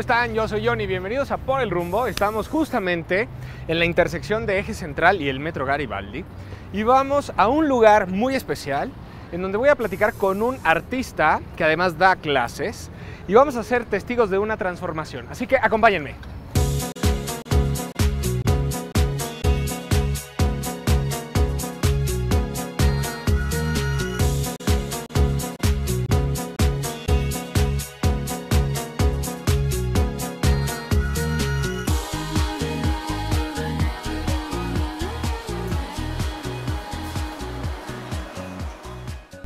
¿cómo están? Yo soy Johnny, bienvenidos a Por el Rumbo. Estamos justamente en la intersección de Eje Central y el Metro Garibaldi y vamos a un lugar muy especial en donde voy a platicar con un artista que además da clases y vamos a ser testigos de una transformación. Así que acompáñenme.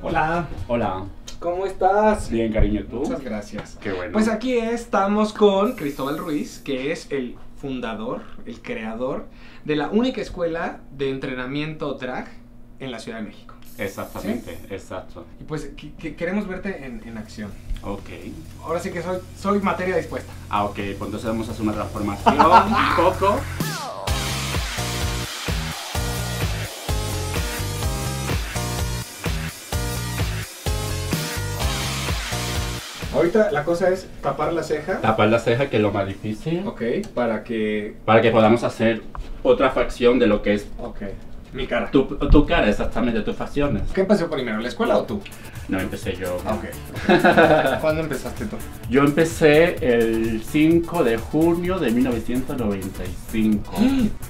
Hola, Hola. ¿cómo estás? Bien, cariño, ¿tú? Muchas gracias. Qué bueno. Pues aquí estamos con Cristóbal Ruiz, que es el fundador, el creador de la única escuela de entrenamiento drag en la Ciudad de México. Exactamente, exacto. Y pues que- que queremos verte en, en acción. Ok. Ahora sí que soy, soy materia dispuesta. Ah, ok, pues entonces vamos a hacer una transformación un poco. Ahorita la cosa es tapar la ceja. Tapar la ceja, que es lo más difícil. Ok, para que... Para que podamos hacer otra facción de lo que es Ok, mi cara. tu, tu cara, exactamente, tus facciones. ¿Qué empezó primero, la escuela o tú? No, empecé yo. Ok. ¿Cuándo empezaste tú? Yo empecé el 5 de junio de 1995.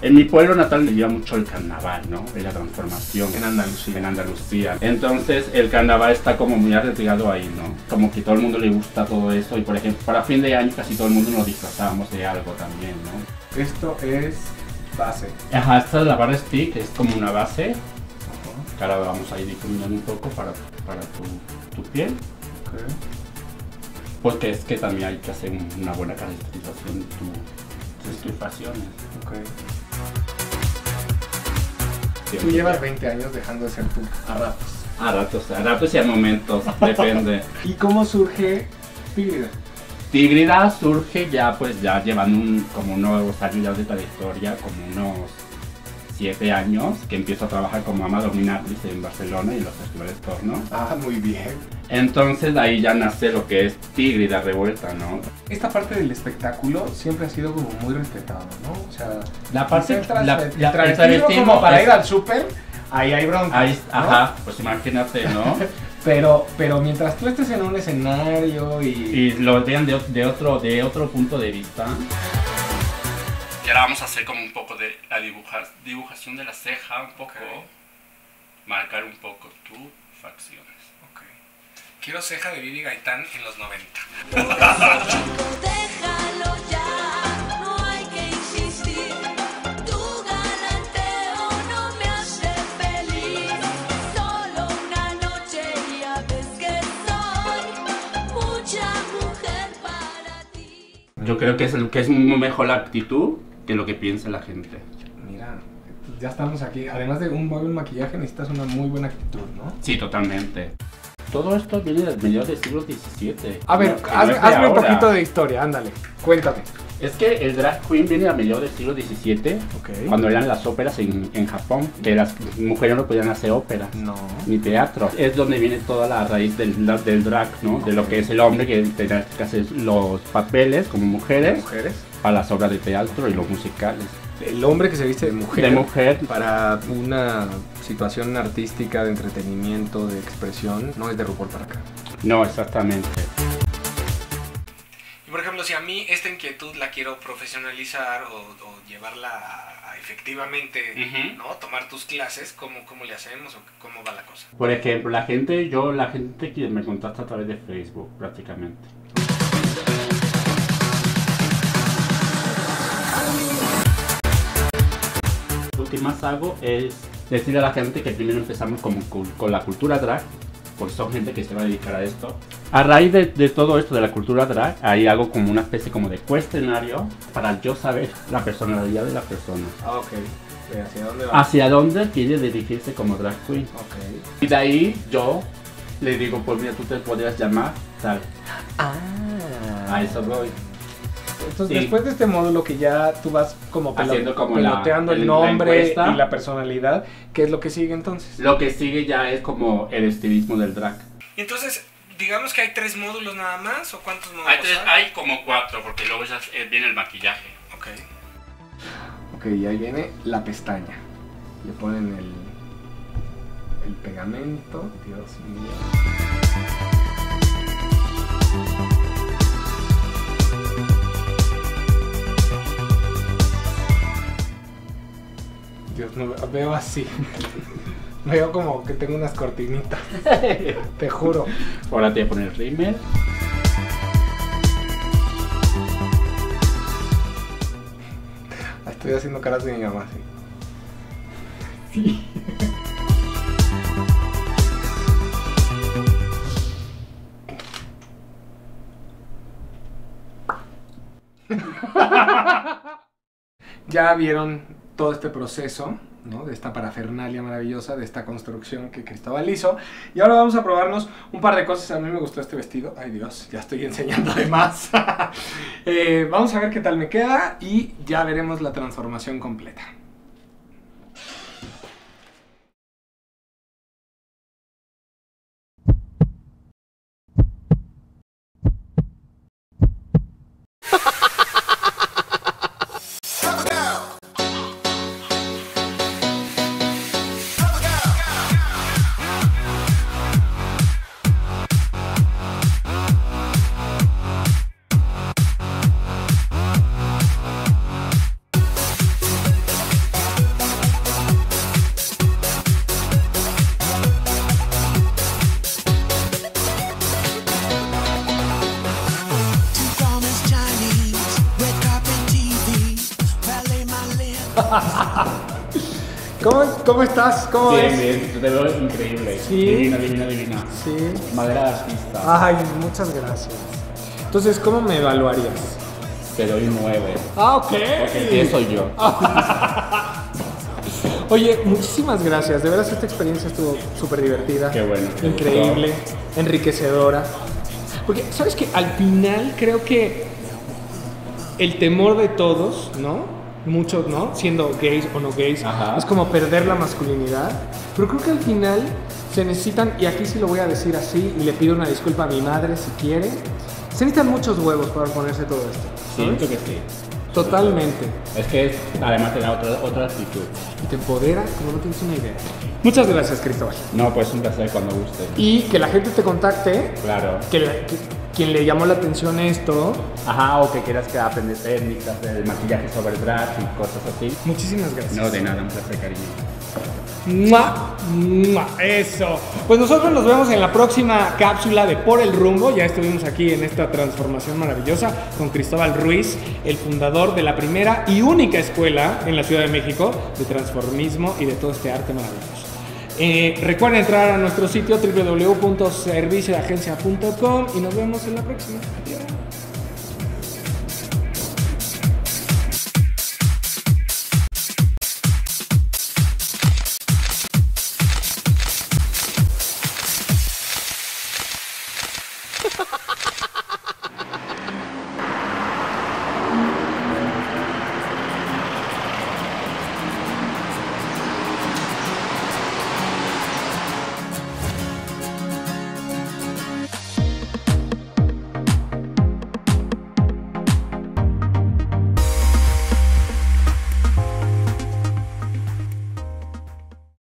En mi pueblo natal me lleva mucho el carnaval, ¿no? En la transformación. En Andalucía. En Andalucía. Entonces el carnaval está como muy arraigado ahí, ¿no? Como que todo el mundo le gusta todo eso y por ejemplo para fin de año casi todo el mundo nos disfrazábamos de algo también, ¿no? Esto es base. Ajá, esta es la barra stick, es como una base. que Ahora vamos a ir difuminando un poco para, para tu, tu piel. Porque es que también hay que hacer un- una buena caracterización de tu- tus facciones. Ok. Tú llevas 20 años dejando de ser tú a ratos. A ratos, a ratos y a momentos, depende. ¿Y cómo surge Tigrida? Tigrida surge ya pues ya llevando un, como unos años ya de trayectoria, como unos siete años, que empiezo a trabajar como ama dominatriz en Barcelona y en los festivales porno. Ah, muy bien. Entonces ahí ya nace lo que es Tigrida Revuelta, ¿no? Esta parte del espectáculo siempre ha sido como muy respetado, ¿no? O sea, La parte, la, el la- el como para es- ir al súper, ahí hay bronca. ahí- ¿no? ajá, pues imagínate, ¿no? Pero, pero mientras tú estés en un escenario y... y lo vean de, de otro, de otro punto de vista. Y ahora vamos a hacer como un poco de la dibuja- dibujación de la ceja, un poco, marcar un poco tus facciones. Ok. Quiero ceja de Vivi Gaitán en los 90. Yo creo que es, el, que es mejor la actitud que lo que piensa la gente. Mira, ya estamos aquí. Además de un buen maquillaje, necesitas una muy buena actitud, ¿no? Sí, totalmente. Todo esto viene del mediados del siglo XVII. A ver, No- hazme, hazme un poquito de historia, ándale. Cuéntame. Es que el drag queen viene a mediados del siglo XVII, cuando eran las óperas en, en Japón, que las mujeres no podían hacer óperas. No. Ni teatro. Es donde viene toda la raíz del, del drag, ¿no? De lo que es el hombre que tenía que hacer los papeles como mujeres Mujeres. para las obras de teatro y los musicales. El hombre que se viste de mujer. De mujer, Para una situación artística, de entretenimiento, de expresión, no es de RuPaul para acá. no exactamente. Por ejemplo, si a mí esta inquietud la quiero profesionalizar o, o llevarla a, a efectivamente, Ujú. ¿no? Tomar tus clases, ¿cómo, ¿cómo le hacemos o cómo va la cosa? Por ejemplo, la gente, yo, la gente que me contacta a través de Facebook, prácticamente. Lo que más hago es decirle a la gente que primero empezamos como con, con la cultura drag, porque son gente que se va a dedicar a esto. A raíz de, de todo esto de la cultura drag, ahí hago como una especie como de cuestionario para yo saber la personalidad de la persona. Ah, ok. ¿Hacia dónde va? Hacia dónde quiere dirigirse como drag queen. Ok. Y de ahí yo le digo, pues mira, tú te podrías llamar tal. Ah. A eso voy. Entonces, Sí. después de este módulo que ya tú vas como pelo- Haciendo como la- peloteando el, el- la nombre encuesta. y la personalidad, ¿qué es lo que sigue entonces? Lo que sigue ya es como el estilismo del drag. Y entonces digamos que hay tres módulos nada más, ¿o cuántos módulos Hay, tres- hay como cuatro, porque luego ya eh, viene el maquillaje. Ok. Ok, y ahí viene la pestaña. Le ponen el, el pegamento. Dios mío. Dios, no veo así. Veo como que tengo unas cortinitas. Te juro. Ahora te voy a poner rímel. Estoy haciendo caras de mi mamá, sí. ya vieron todo este proceso, ¿no? De esta parafernalia maravillosa, de esta construcción que Cristóbal hizo. Y ahora vamos a probarnos un par de cosas. A mí me gustó este vestido. Ay Dios, ya estoy enseñando de más. Eh, vamos a ver qué tal me queda y ya veremos la transformación completa. ¿Cómo, cómo estás? ¿Cómo Bien, ves? bien, te veo increíble. Sí. Divina, divina, divina. Sí. Madera de artista. Ay, muchas gracias. Entonces, ¿cómo me evaluarías? Te doy nueve. Ah, ok. Porque ¿quién soy yo? Oye, muchísimas gracias. De veras, esta experiencia estuvo súper divertida. Qué bueno, Increíble, enriquecedora. Porque, ¿sabes qué? Al final creo que el temor de todos, ¿no? Muchos, ¿no? Siendo gays o no gays, Ajá. es como perder la masculinidad. Pero creo que al final se necesitan, y aquí sí lo voy a decir así, y le pido una disculpa a mi madre si quiere, se necesitan muchos huevos para ponerse todo esto. Siento que sí. Totalmente. Es que es, además te da otra, otra actitud. Y te empodera como no tienes una idea. Muchas gracias, Cristóbal. No, pues un placer cuando guste. Y que la gente te contacte, Claro. que, la- que- quien le llamó la atención esto. Ajá, o que quieras que aprender técnicas del maquillaje sobre drag y cosas así. Muchísimas gracias. No, de nada, un placer, cariño. ¡Mua! ¡Mua! Eso. Pues nosotros nos vemos en la próxima cápsula de Por el Rumbo. Ya estuvimos aquí en esta transformación maravillosa con Cristóbal Ruiz, el fundador de la primera y única escuela en la Ciudad de México de transformismo y de todo este arte maravilloso. Eh, recuerden entrar a nuestro sitio www.serviciodeagencia.com y nos vemos en la próxima.